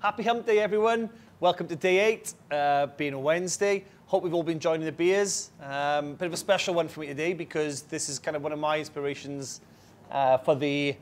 Happy Hump Day, everyone. Welcome to day eight, uh, being a Wednesday. Hope we've all been enjoying the beers. Um, bit of a special one for me today because this is kind of one of my inspirations uh, for the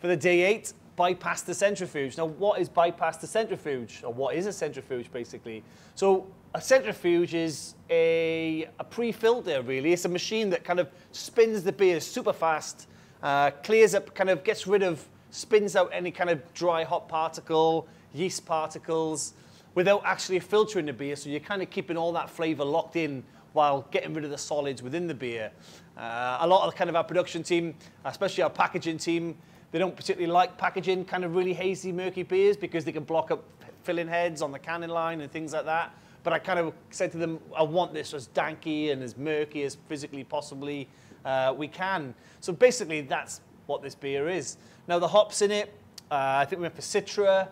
for the day eight bypass the centrifuge. Now, what is bypass the centrifuge, or what is a centrifuge, basically? So, a centrifuge is a, a pre-filter, really. It's a machine that kind of spins the beer super fast, uh, clears up, kind of gets rid of, spins out any kind of dry hop particle, yeast particles, without actually filtering the beer. So you're kind of keeping all that flavor locked in while getting rid of the solids within the beer. Uh, a lot of kind of our production team, especially our packaging team, they don't particularly like packaging kind of really hazy, murky beers because they can block up filling heads on the canning line and things like that. But I kind of said to them, I want this as danky and as murky as physically possibly uh, we can. So basically, that's what this beer is. Now, the hops in it, uh, I think we went for Citra,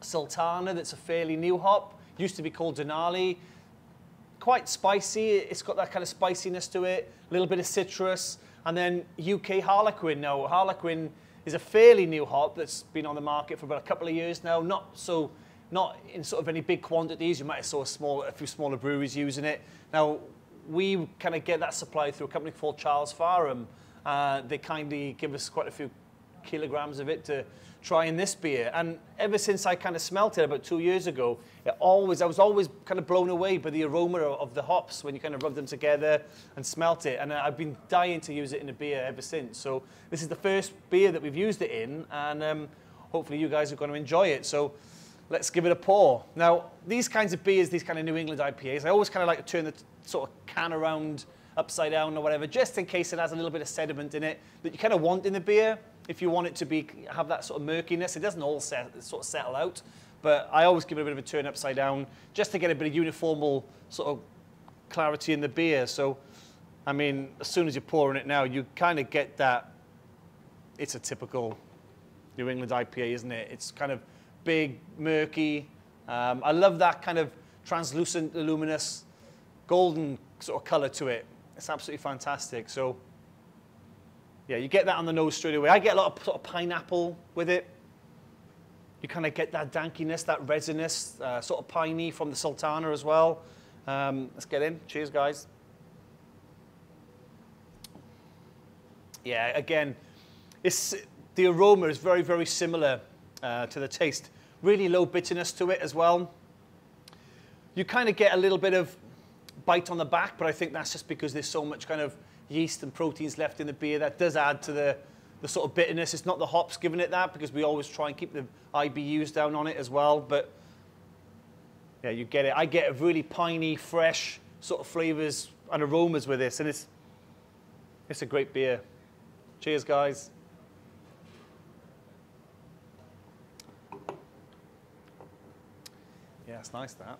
Sultana, that's a fairly new hop. Used to be called Denali. Quite spicy. It's got that kind of spiciness to it. A little bit of citrus. And then UK Harlequin. Now, Harlequin is a fairly new hop that's been on the market for about a couple of years now. Not so, not in sort of any big quantities. You might have saw a, small, a few smaller breweries using it. Now, we kind of get that supply through a company called Charles Faram. Uh, they kindly give us quite a few kilograms of it to try in this beer. And ever since I kind of smelt it about two years ago, it always I was always kind of blown away by the aroma of the hops when you kind of rub them together and smelt it. And I've been dying to use it in a beer ever since. So this is the first beer that we've used it in, and um, hopefully you guys are going to enjoy it. So let's give it a pour. Now, these kinds of beers, these kind of New England IPAs, I always kind of like to turn the sort of can around upside down or whatever, just in case it has a little bit of sediment in it that you kind of want in the beer if you want it to be have that sort of murkiness. It doesn't all set, sort of settle out, but I always give it a bit of a turn upside down just to get a bit of uniformal sort of clarity in the beer. So, I mean, as soon as you're pouring it now, you kind of get that. It's a typical New England IPA, isn't it? It's kind of big, murky. Um, I love that kind of translucent, luminous, golden sort of color to it. It's absolutely fantastic. So yeah, you get that on the nose straight away. I get a lot of sort of pineapple with it. You kind of get that dankiness, that resinous, uh, sort of piney from the Sultana as well. Um, let's get in. Cheers, guys. Yeah, again, it's, the aroma is very, very similar uh, to the taste. Really low bitterness to it as well. You kind of get a little bit of bite on the back, but I think that's just because there's so much kind of yeast and proteins left in the beer. That does add to the, the sort of bitterness. It's not the hops giving it that because we always try and keep the IBUs down on it as well. But yeah, you get it. I get a really piney, fresh sort of flavors and aromas with this, and it's it's a great beer. Cheers, guys. Yeah, it's nice that.